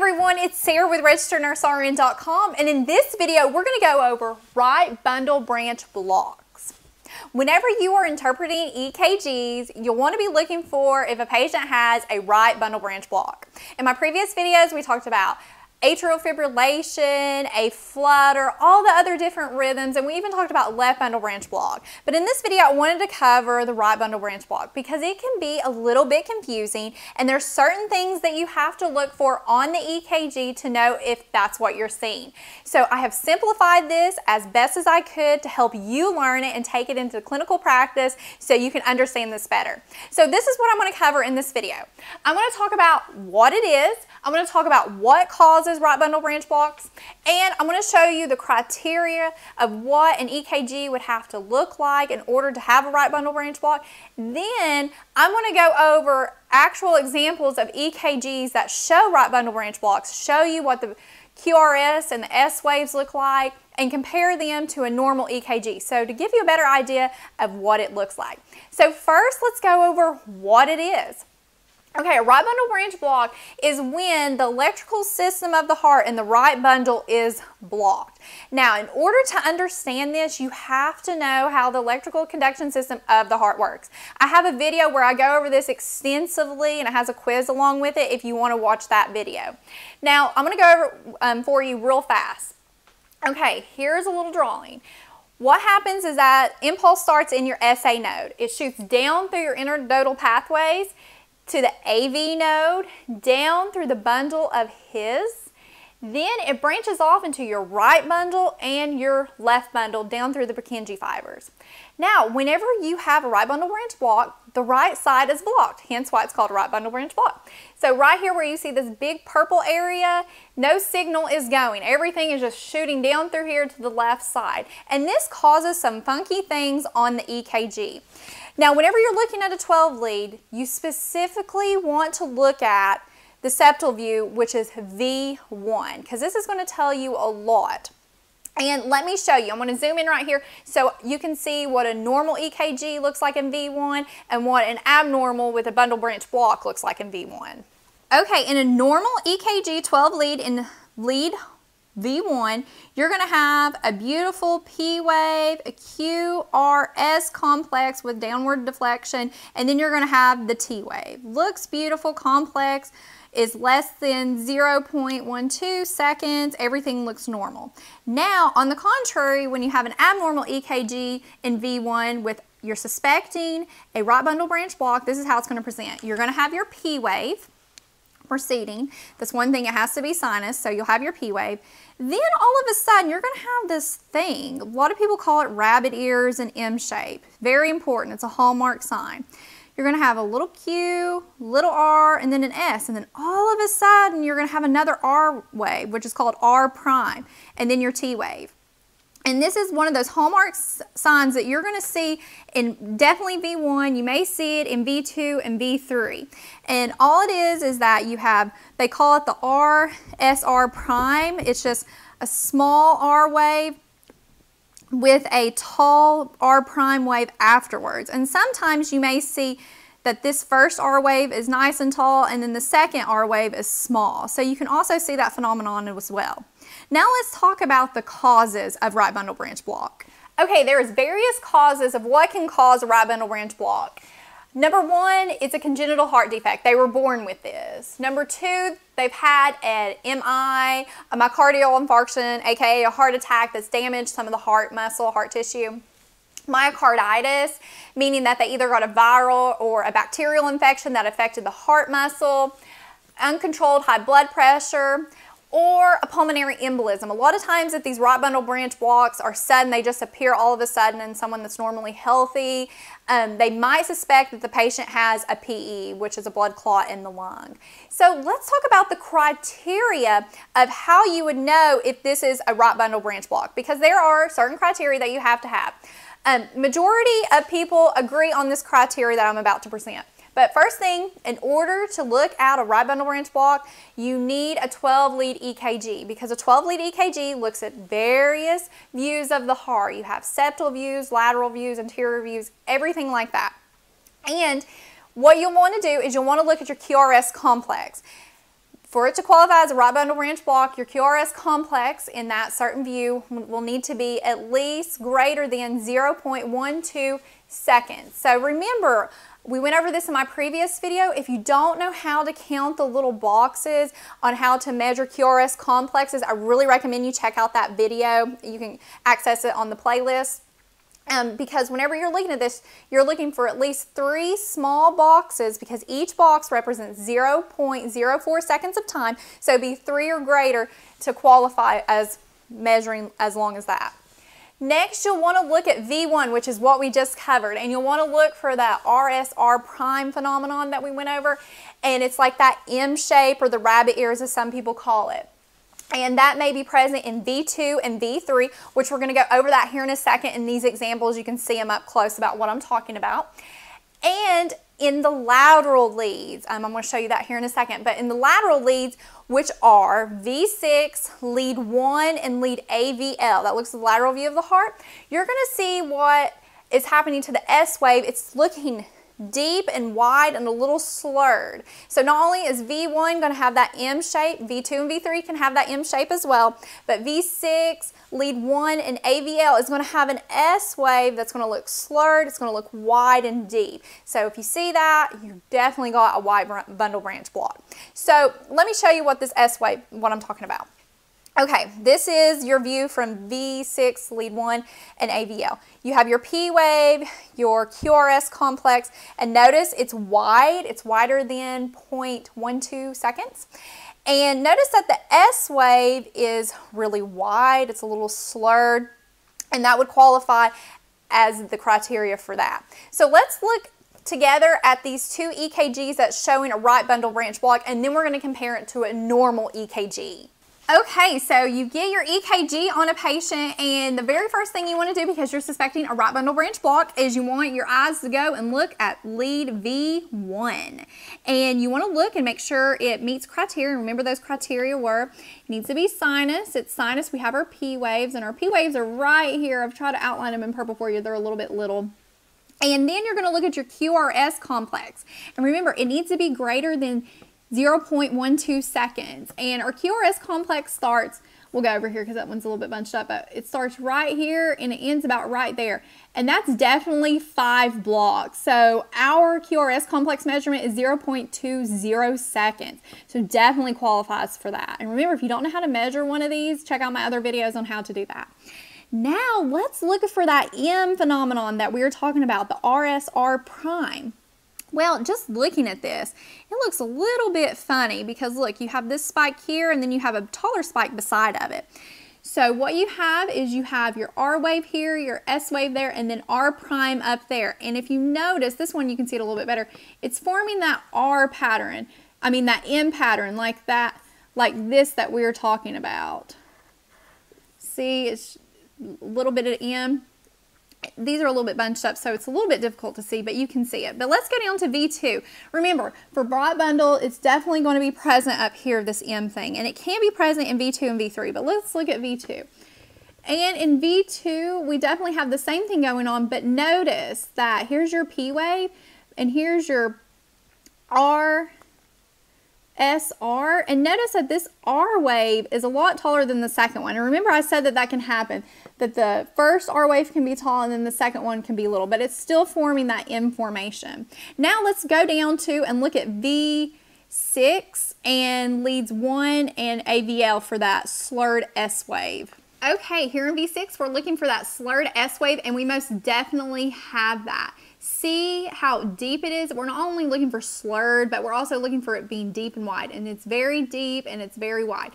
everyone, it's Sarah with RegisteredNurseRN.com and in this video we're going to go over right bundle branch blocks. Whenever you are interpreting EKGs, you'll want to be looking for if a patient has a right bundle branch block. In my previous videos we talked about atrial fibrillation, a flutter, all the other different rhythms, and we even talked about left bundle branch block. But in this video, I wanted to cover the right bundle branch block because it can be a little bit confusing, and there's certain things that you have to look for on the EKG to know if that's what you're seeing. So I have simplified this as best as I could to help you learn it and take it into clinical practice so you can understand this better. So this is what I'm going to cover in this video. I'm going to talk about what it is, I'm going to talk about what causes right bundle branch blocks. And I'm going to show you the criteria of what an EKG would have to look like in order to have a right bundle branch block. Then I'm going to go over actual examples of EKGs that show right bundle branch blocks, show you what the QRS and the S waves look like, and compare them to a normal EKG. So to give you a better idea of what it looks like. So first, let's go over what it is. Okay, a right bundle branch block is when the electrical system of the heart in the right bundle is blocked. Now, in order to understand this, you have to know how the electrical conduction system of the heart works. I have a video where I go over this extensively and it has a quiz along with it if you want to watch that video. Now, I'm going to go over um, for you real fast. Okay, here's a little drawing. What happens is that impulse starts in your SA node. It shoots down through your internodal pathways to the AV node, down through the bundle of His. Then it branches off into your right bundle and your left bundle down through the Purkinje fibers. Now, whenever you have a right bundle branch block, the right side is blocked, hence why it's called a right bundle branch block. So right here where you see this big purple area, no signal is going. Everything is just shooting down through here to the left side. And this causes some funky things on the EKG. Now, whenever you're looking at a 12 lead, you specifically want to look at the septal view, which is V1, because this is going to tell you a lot. And let me show you. I'm going to zoom in right here so you can see what a normal EKG looks like in V1 and what an abnormal with a bundle branch block looks like in V1. Okay, in a normal EKG 12 lead in lead V1, you're going to have a beautiful P wave, a QRS complex with downward deflection, and then you're going to have the T wave. Looks beautiful, complex, is less than 0.12 seconds. Everything looks normal. Now, on the contrary, when you have an abnormal EKG in V1 with you're suspecting a right bundle branch block, this is how it's going to present. You're going to have your P wave proceeding. That's one thing, it has to be sinus, so you'll have your P wave. Then all of a sudden, you're going to have this thing. A lot of people call it rabbit ears and M shape. Very important. It's a hallmark sign. You're going to have a little Q, little R, and then an S. And then all of a sudden, you're going to have another R wave, which is called R prime, and then your T wave. And this is one of those hallmark signs that you're going to see in definitely V1. You may see it in V2 and V3. And all it is is that you have, they call it the RSR prime. It's just a small R wave with a tall R prime wave afterwards. And sometimes you may see that this first R wave is nice and tall and then the second R wave is small. So you can also see that phenomenon as well. Now let's talk about the causes of right bundle branch block. Okay, there's various causes of what can cause a right bundle branch block. Number one, it's a congenital heart defect. They were born with this. Number two, they've had an MI, a myocardial infarction, aka a heart attack that's damaged some of the heart muscle, heart tissue. Myocarditis, meaning that they either got a viral or a bacterial infection that affected the heart muscle. Uncontrolled high blood pressure or a pulmonary embolism. A lot of times if these right bundle branch blocks are sudden, they just appear all of a sudden in someone that's normally healthy, um, they might suspect that the patient has a PE, which is a blood clot in the lung. So let's talk about the criteria of how you would know if this is a right bundle branch block, because there are certain criteria that you have to have. Um, majority of people agree on this criteria that I'm about to present. But first thing, in order to look at a right bundle branch block, you need a 12 lead EKG because a 12 lead EKG looks at various views of the heart. You have septal views, lateral views, anterior views, everything like that. And what you'll want to do is you'll want to look at your QRS complex. For it to qualify as a right bundle branch block, your QRS complex in that certain view will need to be at least greater than 0.12 seconds. So remember, we went over this in my previous video. If you don't know how to count the little boxes on how to measure QRS complexes, I really recommend you check out that video. You can access it on the playlist. Um, because whenever you're looking at this, you're looking for at least three small boxes because each box represents 0.04 seconds of time. So be three or greater to qualify as measuring as long as that. Next, you'll want to look at V1, which is what we just covered, and you'll want to look for that RSR prime phenomenon that we went over, and it's like that M shape or the rabbit ears as some people call it. And that may be present in V2 and V3, which we're going to go over that here in a second. In these examples, you can see them up close about what I'm talking about. And in the lateral leads, um, I'm going to show you that here in a second, but in the lateral leads, which are V6, lead 1, and lead AVL, that looks the lateral view of the heart, you're going to see what is happening to the S wave. It's looking deep and wide and a little slurred. So not only is V1 going to have that M shape, V2 and V3 can have that M shape as well, but V6, lead 1, and AVL is going to have an S wave that's going to look slurred, it's going to look wide and deep. So if you see that, you definitely got a wide bundle branch block. So let me show you what this S wave, what I'm talking about. Okay, this is your view from V6, lead 1, and AVL. You have your P wave, your QRS complex, and notice it's wide. It's wider than 0.12 seconds. And notice that the S wave is really wide. It's a little slurred, and that would qualify as the criteria for that. So let's look together at these two EKGs that's showing a right bundle branch block, and then we're going to compare it to a normal EKG. Okay, so you get your EKG on a patient and the very first thing you want to do because you're suspecting a right bundle branch block is you want your eyes to go and look at lead V1. And you want to look and make sure it meets criteria. Remember those criteria were, it needs to be sinus. It's sinus. We have our P waves and our P waves are right here. I've tried to outline them in purple for you. They're a little bit little. And then you're going to look at your QRS complex. And remember, it needs to be greater than 0.12 seconds. And our QRS complex starts, we'll go over here because that one's a little bit bunched up, but it starts right here and it ends about right there. And that's definitely five blocks. So our QRS complex measurement is 0.20 seconds. So definitely qualifies for that. And remember, if you don't know how to measure one of these, check out my other videos on how to do that. Now let's look for that M phenomenon that we were talking about, the RSR prime. Well, just looking at this, it looks a little bit funny because look, you have this spike here and then you have a taller spike beside of it. So what you have is you have your R wave here, your S wave there, and then R prime up there. And if you notice, this one you can see it a little bit better, it's forming that R pattern, I mean that M pattern like that, like this that we were talking about. See, it's a little bit of M, these are a little bit bunched up, so it's a little bit difficult to see, but you can see it. But let's go down to V2. Remember, for broad bundle, it's definitely going to be present up here, this M thing, and it can be present in V2 and V3, but let's look at V2. And in V2, we definitely have the same thing going on, but notice that here's your P wave, and here's your R SR. And notice that this R wave is a lot taller than the second one. And remember I said that that can happen, that the first R wave can be tall and then the second one can be little, but it's still forming that M formation. Now let's go down to and look at V6 and leads 1 and AVL for that slurred S wave. Okay, here in V6, we're looking for that slurred S wave, and we most definitely have that. See how deep it is? We're not only looking for slurred, but we're also looking for it being deep and wide, and it's very deep and it's very wide.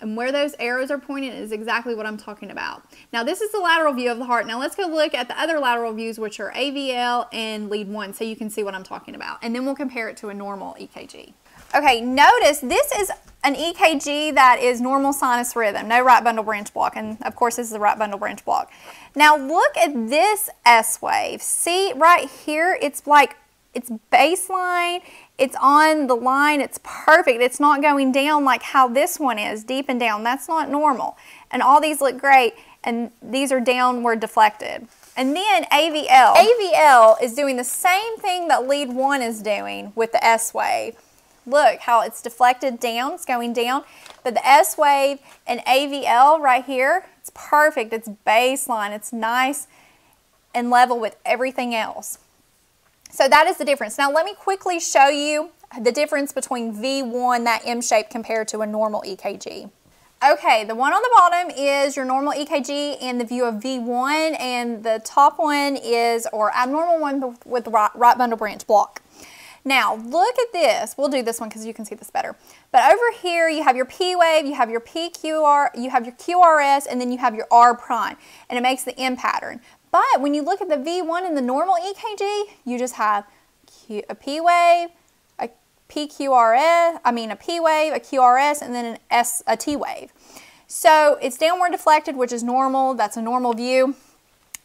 And where those arrows are pointing is exactly what I'm talking about. Now, this is the lateral view of the heart. Now, let's go look at the other lateral views, which are AVL and lead one, so you can see what I'm talking about. And then we'll compare it to a normal EKG. Okay, notice this is an EKG that is normal sinus rhythm, no right bundle branch block, and of course this is the right bundle branch block. Now look at this S wave. See right here, it's like, it's baseline, it's on the line, it's perfect. It's not going down like how this one is, deep and down. That's not normal. And all these look great, and these are downward deflected. And then AVL. AVL is doing the same thing that lead one is doing with the S wave. Look how it's deflected down, it's going down. But the S wave and AVL right here, it's perfect. It's baseline. It's nice and level with everything else. So that is the difference. Now let me quickly show you the difference between V1, that M shape, compared to a normal EKG. Okay, the one on the bottom is your normal EKG and the view of V1, and the top one is, or abnormal one with right, right bundle branch block. Now, look at this. We'll do this one because you can see this better. But over here, you have your P wave, you have your PQR, you have your QRS, and then you have your R prime, and it makes the M pattern. But when you look at the V1 in the normal EKG, you just have Q, a P wave, PQRS, I mean a P wave, a QRS, and then an S, a T wave. So it's downward deflected, which is normal. That's a normal view.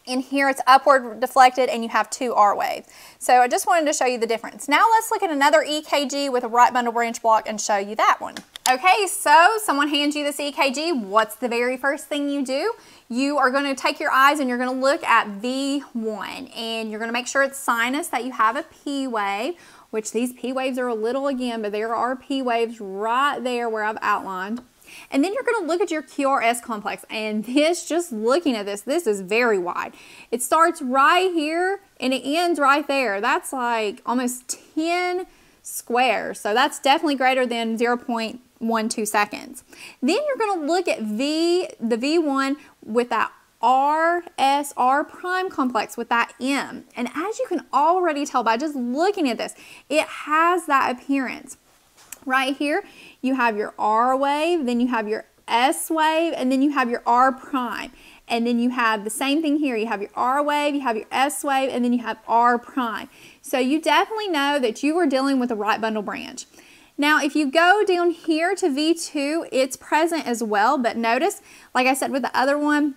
In here, it's upward deflected, and you have two R waves. So I just wanted to show you the difference. Now let's look at another EKG with a right bundle branch block and show you that one. Okay, so someone hands you this EKG. What's the very first thing you do? You are going to take your eyes and you're going to look at V1, and you're going to make sure it's sinus, that you have a P wave which these P waves are a little again, but there are P waves right there where I've outlined. And then you're going to look at your QRS complex. And this, just looking at this, this is very wide. It starts right here and it ends right there. That's like almost 10 squares. So that's definitely greater than 0.12 seconds. Then you're going to look at V, the V1 with that R, S, R prime complex with that M. And as you can already tell by just looking at this, it has that appearance. Right here, you have your R wave, then you have your S wave, and then you have your R prime. And then you have the same thing here. You have your R wave, you have your S wave, and then you have R prime. So you definitely know that you are dealing with a right bundle branch. Now, if you go down here to V2, it's present as well, but notice, like I said with the other one,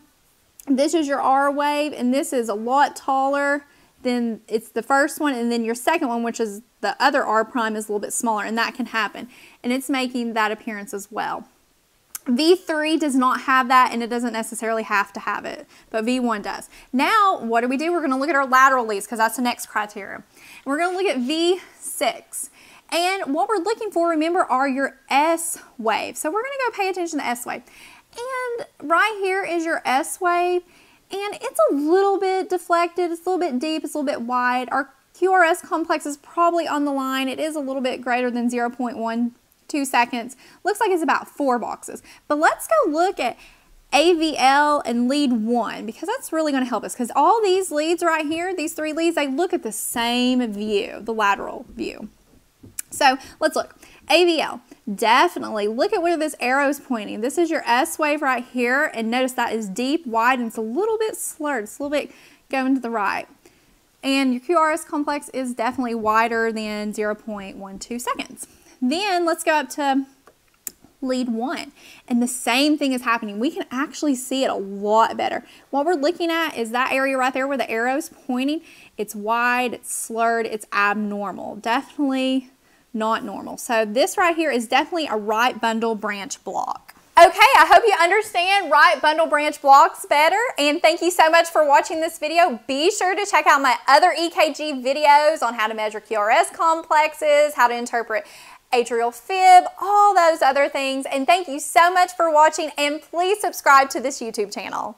this is your R wave, and this is a lot taller than it's the first one, and then your second one, which is the other R prime, is a little bit smaller, and that can happen. And it's making that appearance as well. V3 does not have that, and it doesn't necessarily have to have it, but V1 does. Now, what do we do? We're going to look at our lateral leads, because that's the next criteria. We're going to look at V6. And what we're looking for, remember, are your S waves. So we're going to go pay attention to S wave. And right here is your S wave. And it's a little bit deflected. It's a little bit deep. It's a little bit wide. Our QRS complex is probably on the line. It is a little bit greater than 0.12 seconds. Looks like it's about four boxes. But let's go look at AVL and lead one because that's really going to help us because all these leads right here, these three leads, they look at the same view, the lateral view. So let's look. AVL, definitely look at where this arrow is pointing. This is your S wave right here, and notice that is deep, wide, and it's a little bit slurred. It's a little bit going to the right. And your QRS complex is definitely wider than 0.12 seconds. Then let's go up to lead one. And the same thing is happening. We can actually see it a lot better. What we're looking at is that area right there where the arrow is pointing. It's wide, it's slurred, it's abnormal. Definitely not normal. So this right here is definitely a right bundle branch block. Okay, I hope you understand right bundle branch blocks better and thank you so much for watching this video. Be sure to check out my other EKG videos on how to measure QRS complexes, how to interpret atrial fib, all those other things. And thank you so much for watching and please subscribe to this YouTube channel.